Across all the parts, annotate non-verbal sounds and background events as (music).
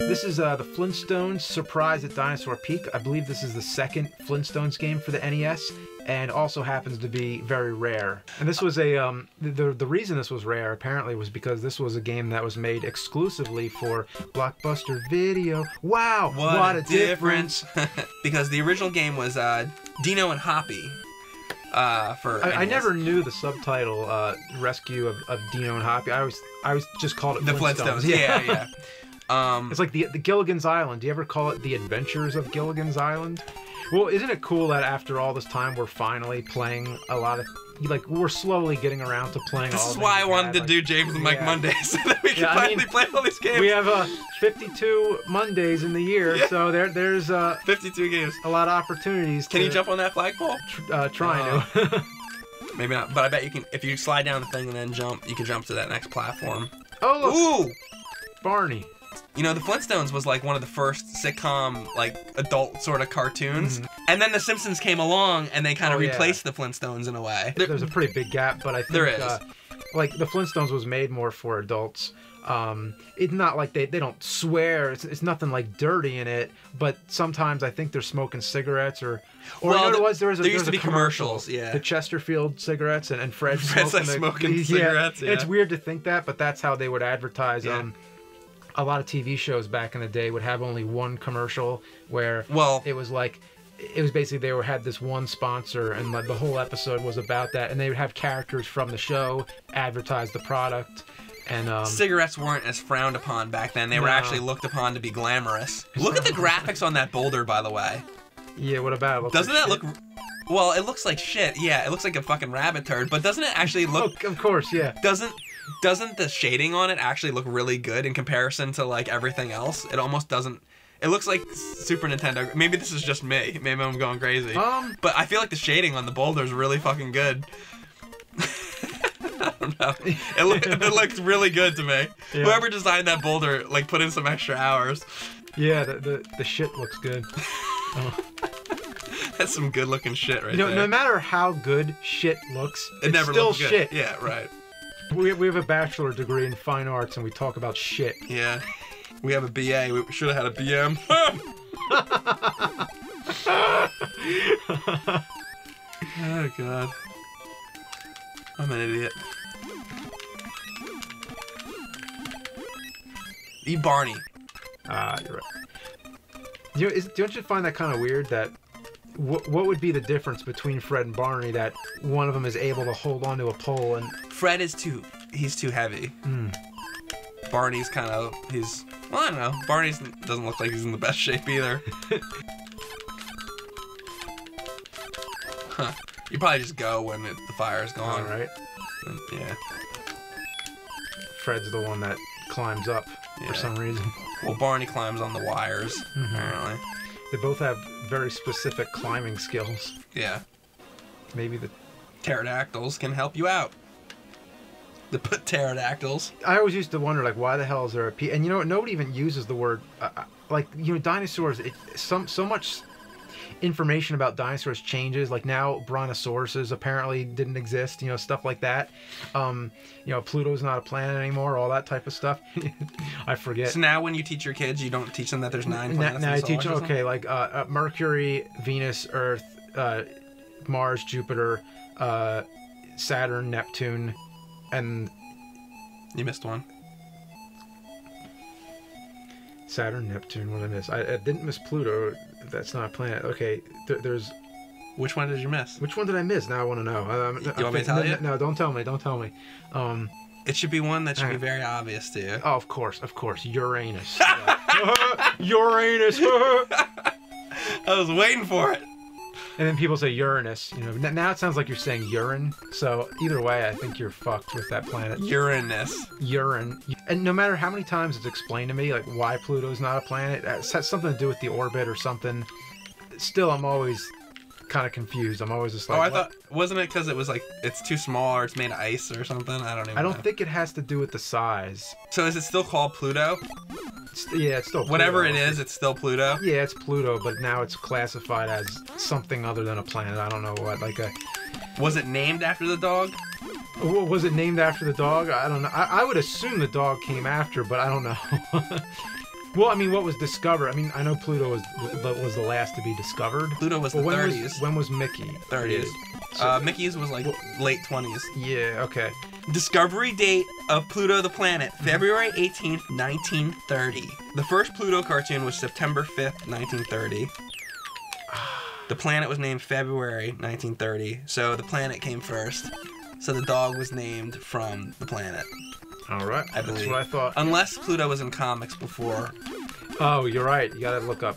This is uh, the Flintstones Surprise at Dinosaur Peak. I believe this is the second Flintstones game for the NES, and also happens to be very rare. And this was a um, the the reason this was rare apparently was because this was a game that was made exclusively for Blockbuster Video. Wow, What, a, difference! (laughs) because the original game was uh, Dino and Hoppy. Uh, for I, I never knew the subtitle uh, "Rescue of, of Dino and Hoppy." I was I was just called it the Flintstones. Flintstones. Yeah, yeah. (laughs) Um, It's like the the Gilligan's Island. Do you ever call it the Adventures of Gilligan's Island? Well, isn't it cool that after all this time we're finally playing a lot of like we're slowly getting around to playing. this is why I wanted to like- do James and Mike Yeah. Mondays (laughs) so that we can Yeah, I finally mean, play all these games. We have uh, 52 Mondays in the year, Yeah. so there there's uh, 52 games. a lot of opportunities. Can to, you jump on that flagpole? tr- uh, trying to. (laughs) Maybe not, but I bet you can. If you slide down the thing and then jump, you can jump to that next platform. oh look, Ooh! Barney. You know, the Flintstones was like one of the first sitcom, like adult sort of cartoons. And then The Simpsons came along and they kind of. Oh, yeah. replaced the Flintstones in a way. There, There's a pretty big gap, but I think There is. Uh, like the Flintstones was made more for adults. Um, it's not like they, they don't swear. It's, it's nothing like dirty in it. But sometimes I think they're smoking cigarettes or or Well, you know the- it was there was a, there there used was to a be commercial, commercials, yeah. The Chesterfield cigarettes and, and Fred (laughs) Fred's, like, the- smoking yeah. cigarettes, yeah. It's weird to think that, but that's how they would advertise. Yeah. Um, a lot of TV shows back in the day would have only one commercial where Well, it was like it was basically they were had this one sponsor and like the whole episode was about that and they would have characters from the show advertise the product and um cigarettes weren't as frowned upon back then. They were actually looked upon to be glamorous. Look at the graphics on that boulder, by the way. yeah what about it? Doesn't like that shit. look. Well, it looks like shit. Yeah, it looks like a fucking rabbit turd. But doesn't it actually look. oh, of course yeah doesn't doesn't the shading on it actually look really good in comparison to like everything else? It almost doesn't. It looks like Super Nintendo. Maybe this is just me. Maybe I'm going crazy. um But I feel like the shading on the boulder is really fucking good. (laughs) I don't know. It, look, (laughs) it looks really good to me. Yeah. Whoever designed that boulder like put in some extra hours. yeah the, the the shit looks good (laughs) oh. That's some good looking shit right you know there. no matter how good shit looks it it's never still looks good. shit Yeah, right. we, we have a bachelor degree in fine arts and we talk about shit Yeah. We have a BA. We should have had a BM. (laughs) oh god. I'm an idiot. Eat Barney. Ah, you're right. You is, don't you find that kind of weird that what, what would be the difference between Fred and Barney that one of them is able to hold onto a pole and Fred is too. He's too heavy. Hmm. Barney's kind of. He's. Well, I don't know. Barney doesn't look like he's in the best shape either. huh. You probably just go when it, the fire's gone, right? And- Yeah. Fred's the one that climbs up Yeah. for some reason. Well, Barney climbs on the wires, Mhm. apparently. They both have very specific climbing skills. Yeah. Maybe the Pterodactyls can help you out. The put pterodactyls. I always used to wonder like why the hell is there a P? And you know what? Nobody even uses the word uh, uh, like you know dinosaurs. It, some so much information about dinosaurs changes. Like now, brontosauruses apparently didn't exist. You know stuff like that. Um, you know Pluto's not a planet anymore. All that type of stuff. (laughs) I forget. So now, when you teach your kids, you don't teach them that there's nine planets. now I teach them, okay like uh, uh, Mercury, Venus, Earth, uh, Mars, Jupiter, uh, Saturn, Neptune, and You missed one. Saturn, Neptune. What did I miss? I, I didn't miss Pluto. That's not a planet. Okay, there, there's Which one did you miss? which one did I miss? Now I want to know. Um, You I'm want me to tell no, you? No, no, don't tell me. Don't tell me. Um, It should be one that should be very obvious to you. oh, of course, of course, Uranus. (laughs) (laughs) Uranus. (laughs) I was waiting for it. And then people say Uranus. You know, now it sounds like you're saying urine. So either way, I think you're fucked with that planet. Uranus. urine. And no matter how many times it's explained to me, like why Pluto's not a planet, it has something to do with the orbit or something. Still, I'm always kind of confused. I'm always just like, oh, I what? thought wasn't it because it was like it's too small or it's made of ice or something? I don't even. I don't know. think it has to do with the size. So is it still called Pluto? It's, yeah, it's still Whatever Pluto. is, it's It's still Pluto. Yeah, it's Pluto, but now it's classified as something other than a planet. I don't know what, like a Was it named after the dog? Was it named after the dog? I don't know. I, I would assume the dog came after, but I don't know. (laughs) well, I mean, what was discovered? I mean, I know Pluto was was the last to be discovered. Pluto was the when 30s. was when was Mickey? 30s. So- Uh, Mickey's was like late 20s. yeah. Okay. Discovery date of Pluto the planet, February 18th, 1930. The first Pluto cartoon was September 5th, 1930. (sighs) The planet was named February 1930, so the planet came first. So the dog was named from the planet. All right. I That's what I thought. Unless Pluto was in comics before. Oh, you're right. You gotta look up.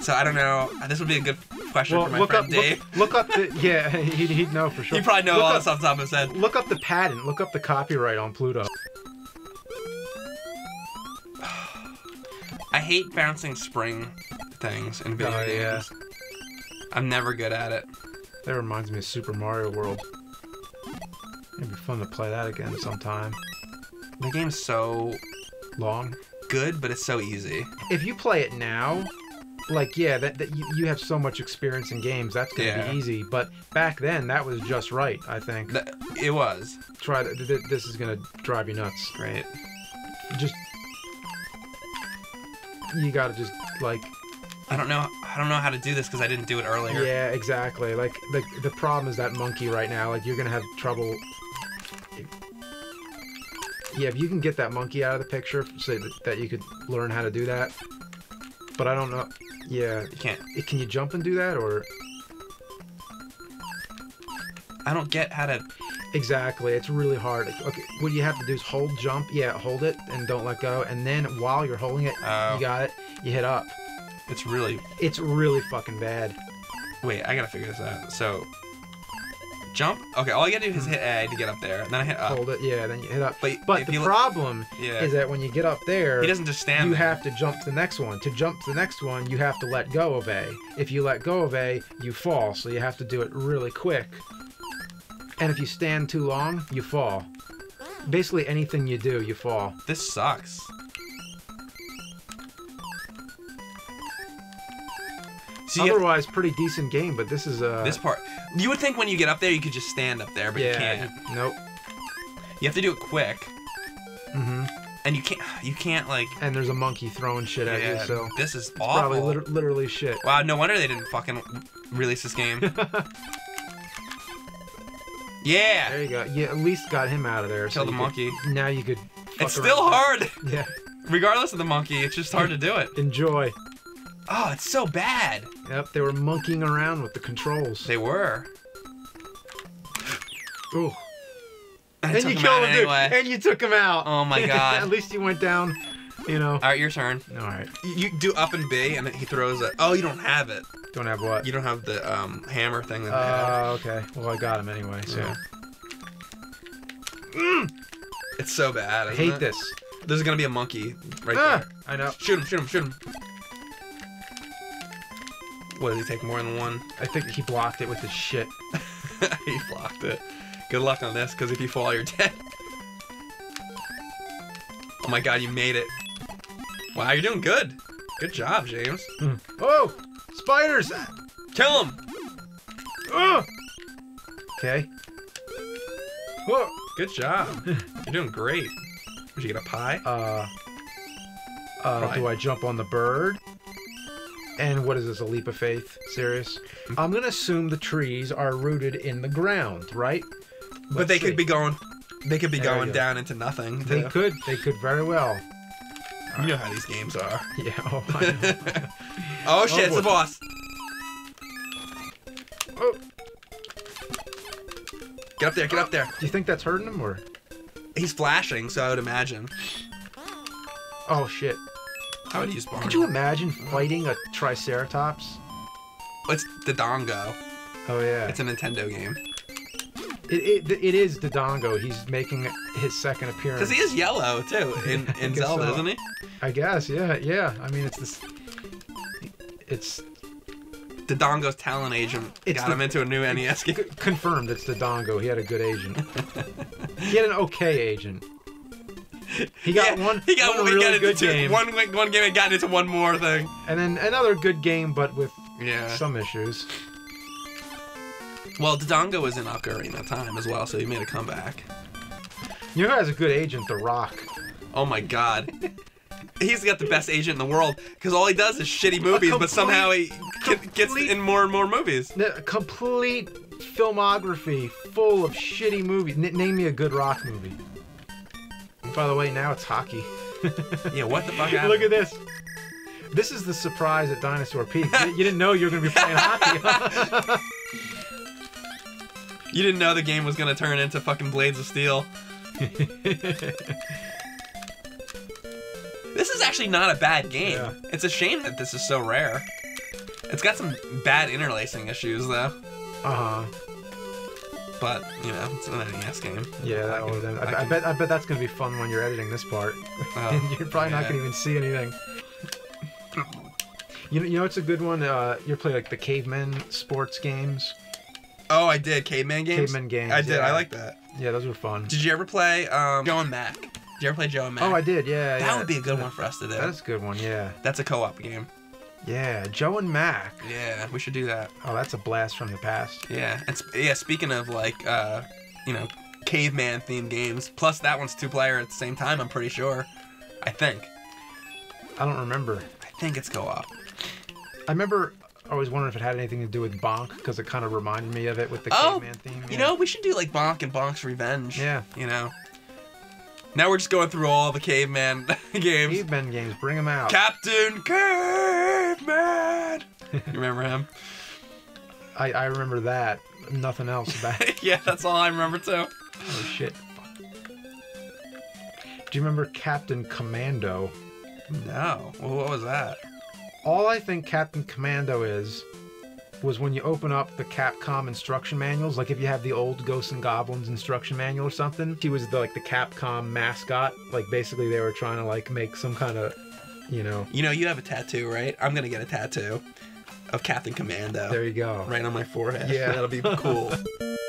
So I don't know. This would be a good question Well, for my look friend up. Dave. Look, look up the. Yeah, (laughs) he'd, he'd know for sure. You probably know look all up, this off the top of his head. Look up the patent. Look up the copyright on Pluto. (sighs) I hate bouncing spring things in video Oh, yeah. I'm never good at it. That reminds me of Super Mario World. It'd be fun to play that again sometime. The game's so Long. good, but it's so easy. If you play it now, like yeah, that, that you, you have so much experience in games, that's gonna Yeah. be easy. But back then, that was just right. I think. Th- It was Try th- th- This is gonna drive you nuts. Right. Just you gotta just like I don't know. I don't know how to do this because I didn't do it earlier. yeah, exactly. Like the the problem is that monkey right now. Like you're gonna have trouble. Yeah, if you can get that monkey out of the picture, so that, that you could learn how to do that. But I don't know. Yeah, You can't. can you jump and do that or I don't get how to. exactly? It's really hard. Okay, what you have to do is hold jump. Yeah, hold it and don't let go. And then while you're holding it, Oh. you got it. You hit up. It's really. It's really fucking bad. Wait, I gotta figure this out. So, jump. Okay, all I gotta do is hit A to get up there, and then I hit up. Hold it. Yeah, then you hit up. But But the problem yeah, is that when you get up there, he doesn't just stand. you there. have to jump to the next one. To jump to the next one, you have to let go of A. If you let go of A, you fall. So you have to do it really quick. And if you stand too long, you fall. Basically, anything you do, you fall. This sucks. So you have- Otherwise, pretty decent game, but this is uh, this part. You would think when you get up there, you could just stand up there, but yeah, you can't. you- nope. You have to do it quick, hmm and you can't. You can't like. And there's a monkey throwing shit at you, so this is it's awful. probably liter- literally shit. Wow, no wonder they didn't fucking release this game. (laughs) yeah, There you go. You at least got him out of there. kill so the monkey. Could, now you could. It's still around. hard, Yeah. regardless of the monkey. It's just hard to do it. (laughs) Enjoy. Oh, it's so bad. Yep, they were monkeying around with the controls. They were. Ooh. And took you killed him, dude. anyway. And you took him out. Oh my (laughs) God. At least you went down, you know. All right, your turn. All right. You, you do up and B, and then he throws it. Oh, you don't have it. Don't have what? You don't have the um, hammer thing that they have. Uh, okay. Well, I got him anyway, so. Yeah. It's so bad. I hate it? this. There's gonna be a monkey right Ah, there. I know. Shoot him! Shoot him! Shoot him! What did he take more than one? I think he blocked it with his shit. (laughs) he blocked it. Good luck on this, because if you fall, you're dead. Oh my god, you made it. Wow, you're doing good. Good job, James. Oh! Spiders! Kill him! Ugh! Okay. Good job. You're doing great. Did you get a pie? Uh, uh, do I jump on the bird? And what is this, a leap of faith? Serious? I'm gonna assume the trees are rooted in the ground, right? but Let's they see. could be going. They could be There you going go. down into nothing. They too. could. They could very well. You know how these games are. (laughs) Yeah. Oh, I know. (laughs) oh shit, it's oh, boy. the boss. oh, Get up there, get up there. do you think that's hurting him or? He's flashing, so I would imagine. Oh shit! How would you spawn? Could you imagine fighting a Triceratops? It's Dodongo. Oh yeah. It's a Nintendo game. It, it, it is Dodongo. He's making his second appearance. Because he is yellow too (laughs) in, I in guess Zelda, so. isn't he? I guess. Yeah. Yeah. I mean, it's this. It's Dodongo's talent agent It's got the- him into a new NES game. confirmed. It's the Dongo. He had a good agent. (laughs) he had an okay agent. He got Yeah, one. He got, one he really got into good two- game, One, one game and got into one more thing. and then another good game, but with Yeah. some issues. Well, Dodongo was in Ocarina Time as well, so he made a comeback. You know who has a good agent? The Rock. Oh my god. He's got the best agent in the world because all he does is shitty movies, but somehow he get- gets in more and more movies. Complete filmography full of shitty movies. N- name me a good rock movie. By the way, now it's hockey. (laughs) Yeah, what the fuck Look at this. This is the surprise at Dinosaur Peak. (laughs) you, you didn't know you were going to be playing hockey. (laughs) You didn't know the game was gonna turn into fucking Blades of Steel. This is actually not a bad game. Yeah. It's a shame that this is so rare. It's got some bad interlacing issues though, uh huh. But you know, it's an NES game. Yeah, I can-. I, I I bet. I bet that's going to be fun when you're editing this part. Oh, (laughs) you're probably not going to even see anything. You know, you know, it's a good one. Uh, you play like the caveman sports games. Oh, I did caveman games. Caveman games, I did. I like that. Yeah, those were fun. Did you ever play um, Joe and Mac? Did you ever play Joe and Mac? Oh, I did. Yeah, That yeah. would be a good one for us to do. That's a good one. Yeah, That's a co-op game. Yeah. Joe and Mac. Yeah, we should do that. Oh, that's a blast from the past. Yeah, and sp- yeah. Speaking of like, uh, you know, caveman themed games. Plus, that one's two player at the same time. I'm pretty sure. I think. I don't remember. I think it's co-op. I remember I was wondering if it had anything to do with Bonk because it kind of reminded me of it with the Oh, caveman theme. You know, we should do like Bonk and Bonk's Revenge. Yeah. You know. Now we're just going through all the caveman (laughs) games. caveman games, bring them out. Captain Caveman. you remember him? (laughs) I, I remember that. Nothing else about it. (laughs) yeah, that's all I remember too. Oh shit. Do you remember Captain Commando? No. Well, what was that? All I think Captain Commando is was when you open up the Capcom instruction manuals, like if you have the old Ghosts and Goblins instruction manual or something. He was the, like the Capcom mascot. Like basically they were trying to like make some kind of, you know. You know, you have a tattoo, right? I'm gonna get a tattoo of Captain Commando There you go. right on my forehead. Yeah. (laughs) that'll be cool. (laughs)